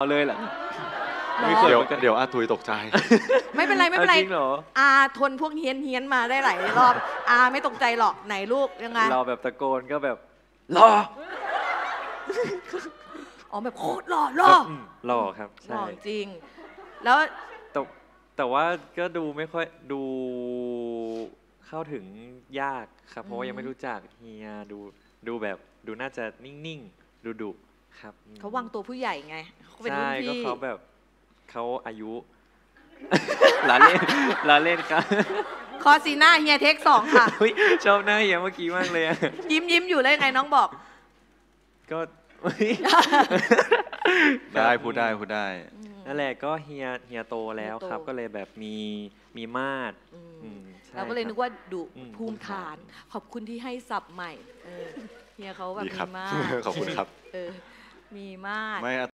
เอาเลยเหรอหรอไม่เคยเดี๋ยวหมือนกันเดี๋ยวอาตุยตกใจ ไม่เป็นไรไม่เป็นไร อาจริงเหรอ อาทนพวกเฮี้ยนเฮี้ยนๆมาได้หลายรอบ อาไม่ตกใจหรอกไหนลูกยังไง เราแบบตะโกนก็แบบรออ๋อแบบโคตรหล่อหล่ออืมหล่อครับหล่ใช่อจริง แล้วแต่แต่ว่าก็ดูไม่ค่อยดูเข้าถึงยากครับ เพราะว่ายังไม่รู้จักเฮียดูดูแบบดูน่าจะนิ่งๆดูดุ ครับอืมเขาวางตัวผู้ใหญ่ไงเขาเป็นรุ่ใช่นก็พี่เขาแบบเขาอายุลาเล่นลาเล่นครับคอซีน่าเฮียเทคสองค่ะเฮ้ยชอบหน้าเฮียเมื่อกี้มากเลยอะยิ้มยิ้มอยู่เลยงไงน้องบอก ก็เฮ้ยได้พูดได้พูดได้นั่นแหละก็เฮียเฮียโตแล้วเฮียโตครับ ก็เลยแบบมีมีมาดอืมอืมใช่เราก็เลยคบนึกว่าดุอืมภูมิฐาน ขอบคุณที่ให้สับใหม่เออเฮียเขาแบบดีมีครับมากขอบคุณครับเออ มีมาก ไม่